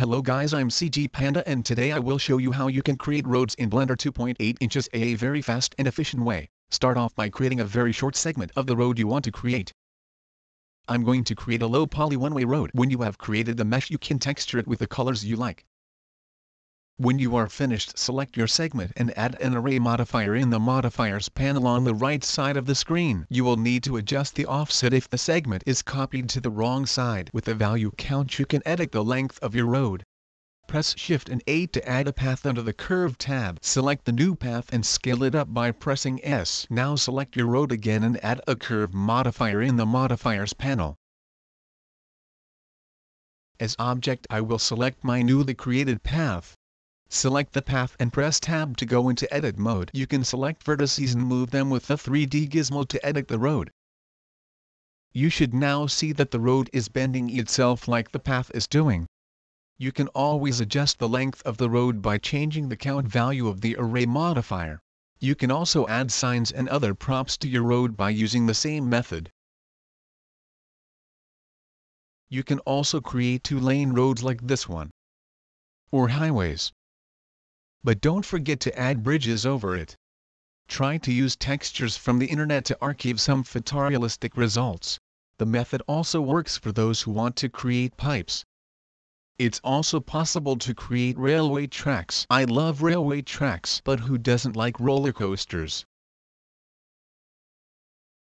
Hello guys I'm CG Panda and today I will show you how you can create roads in Blender 2.8 inches a very fast and efficient way. Start off by creating a very short segment of the road you want to create. I'm going to create a low poly one-way road. When you have created the mesh you can texture it with the colors you like. When you are finished select your segment and add an array modifier in the modifiers panel on the right side of the screen. You will need to adjust the offset if the segment is copied to the wrong side. With the value count you can edit the length of your road. Press Shift and A to add a path under the Curve tab. Select the new path and scale it up by pressing S. Now select your road again and add a curve modifier in the modifiers panel. As object I will select my newly created path. Select the path and press tab to go into edit mode. You can select vertices and move them with the 3D gizmo to edit the road. You should now see that the road is bending itself like the path is doing. You can always adjust the length of the road by changing the count value of the array modifier. You can also add signs and other props to your road by using the same method. You can also create two-lane roads like this one. Or highways but don't forget to add bridges over it. Try to use textures from the internet to archive some photorealistic results. The method also works for those who want to create pipes. It's also possible to create railway tracks. I love railway tracks, but who doesn't like roller coasters?